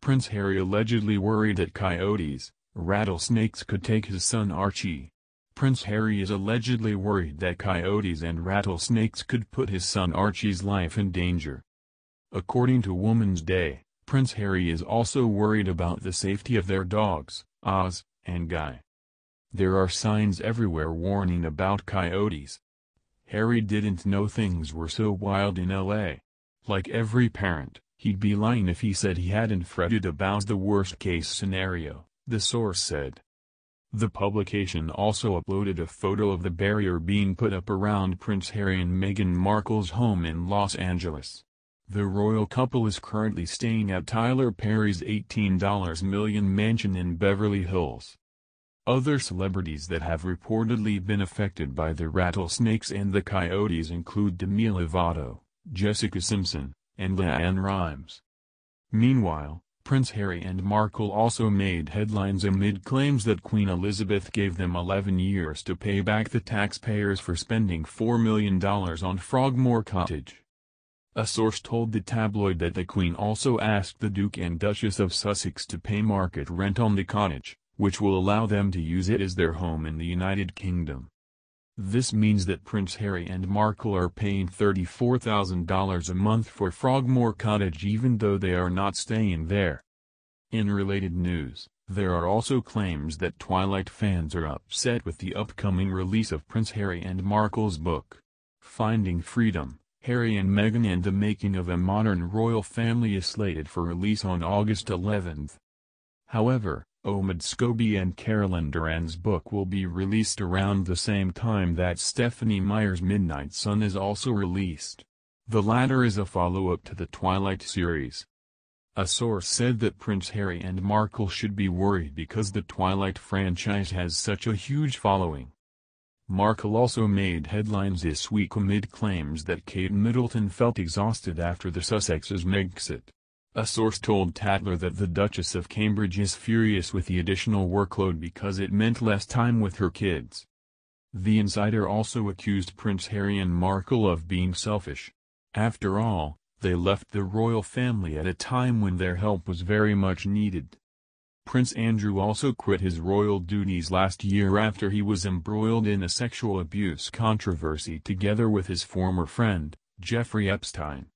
Prince Harry allegedly worried that coyotes, rattlesnakes could take his son Archie. Prince Harry is allegedly worried that coyotes and rattlesnakes could put his son Archie's life in danger. According to Woman's Day, Prince Harry is also worried about the safety of their dogs, Oz and Guy. There are signs everywhere warning about coyotes. Harry didn't know things were so wild in L.A. Like every parent, he'd be lying if he said he hadn't fretted about the worst-case scenario, the source said. The publication also uploaded a photo of the barrier being put up around Prince Harry and Meghan Markle's home in Los Angeles. The royal couple is currently staying at Tyler Perry's $18 million mansion in Beverly Hills. Other celebrities that have reportedly been affected by the rattlesnakes and the coyotes include Demi Lovato, Jessica Simpson, and LeAnn Rimes. Meanwhile, Prince Harry and Markle also made headlines amid claims that Queen Elizabeth gave them 11 years to pay back the taxpayers for spending $4 million on Frogmore Cottage. A source told the tabloid that the Queen also asked the Duke and Duchess of Sussex to pay market rent on the cottage, which will allow them to use it as their home in the United Kingdom. This means that Prince Harry and Markle are paying $34,000 a month for Frogmore Cottage even though they are not staying there. In related news, there are also claims that Twilight fans are upset with the upcoming release of Prince Harry and Markle's book, Finding Freedom. Harry and Meghan and the Making of a Modern Royal Family is slated for release on August 11. However, Omid Scobie and Carolyn Durand's book will be released around the same time that Stephenie Meyer's Midnight Sun is also released. The latter is a follow-up to the Twilight series. A source said that Prince Harry and Markle should be worried because the Twilight franchise has such a huge following. Markle also made headlines this week amid claims that Kate Middleton felt exhausted after the Sussexes' Megxit. A source told Tatler that the Duchess of Cambridge is furious with the additional workload because it meant less time with her kids. The insider also accused Prince Harry and Markle of being selfish. After all, they left the royal family at a time when their help was very much needed. Prince Andrew also quit his royal duties last year after he was embroiled in a sexual abuse controversy together with his former friend, Jeffrey Epstein.